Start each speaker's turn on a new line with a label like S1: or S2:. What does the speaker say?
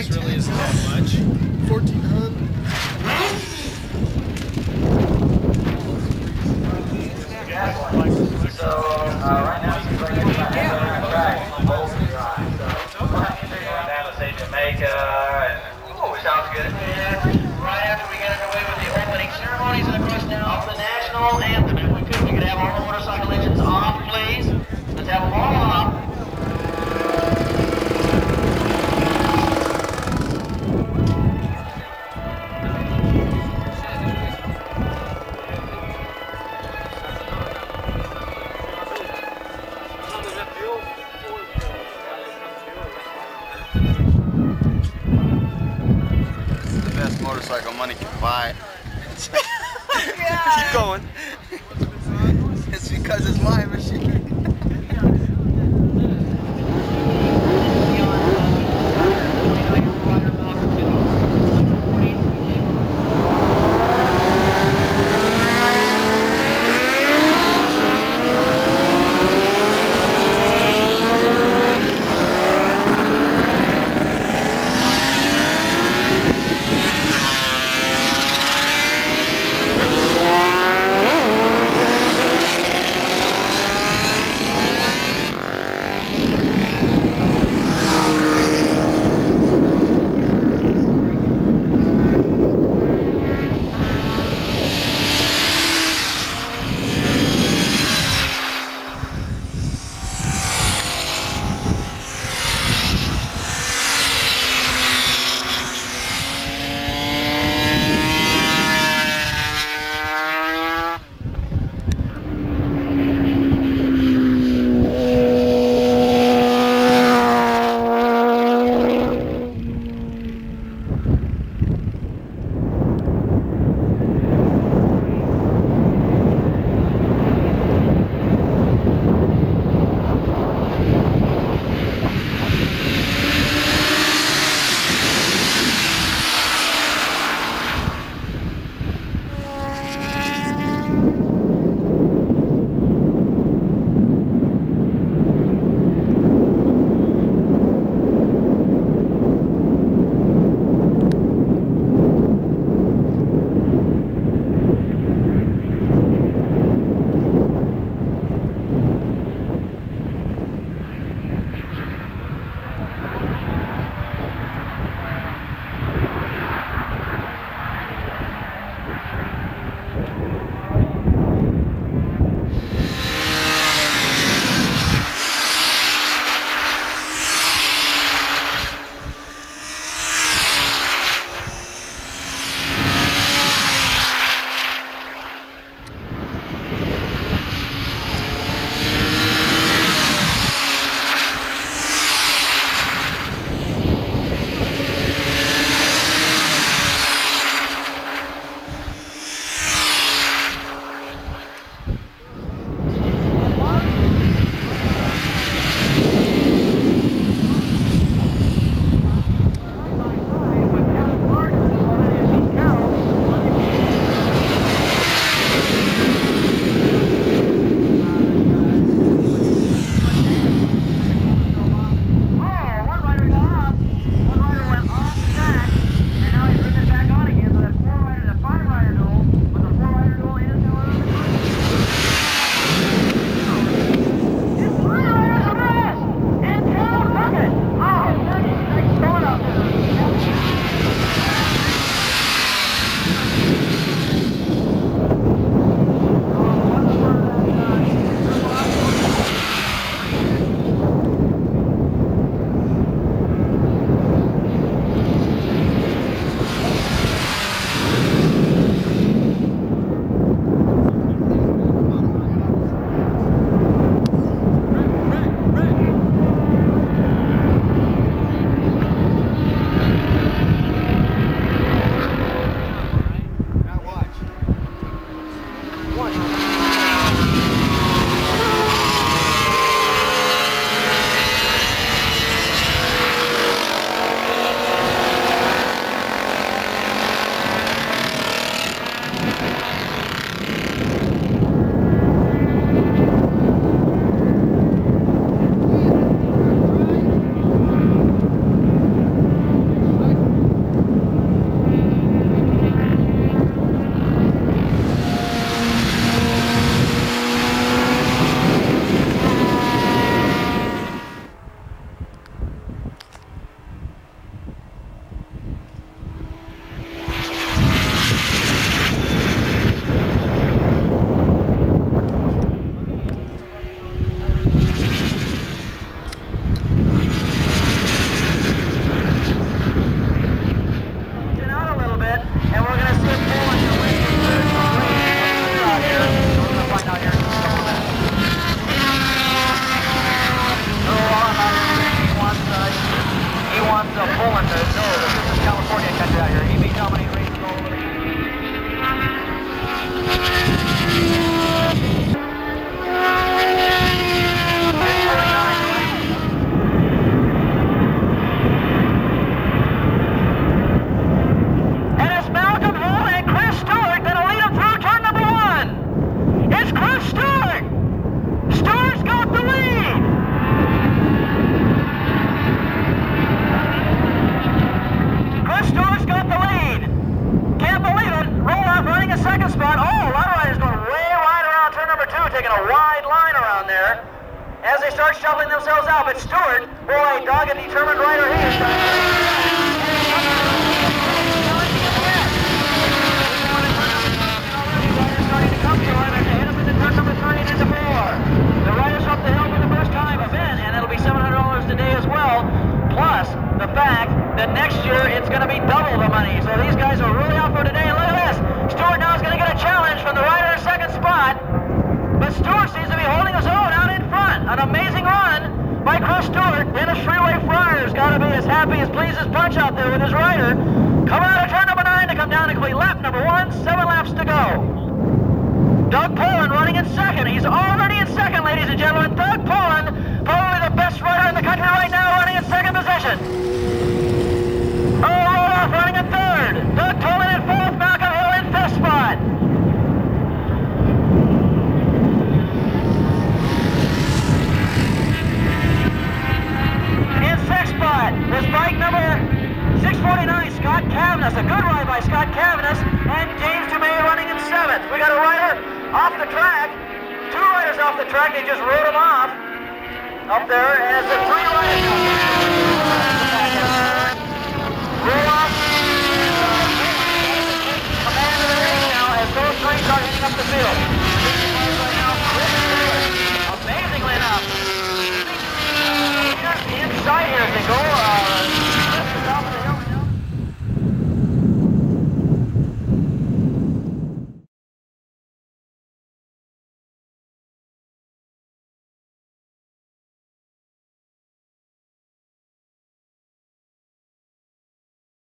S1: It really isn't that much. 1400. So, uh, right now,
S2: Like a money can buy. Keep going. it's because it's my machine.
S1: as they start shuffling themselves out. But Stewart boy, a dog and determined right hand. He's got to be as happy as pleases Punch out there with his rider. Come out of turn number nine to come down to complete lap number one. Seven laps to go. Doug Polen running in second. He's already in second, ladies and gentlemen. Doug Polen, probably the best rider in the country right now, running in second position. track. They just rode him off up there as the three riders. Roloff. Command of the ring now as those are heading up the field.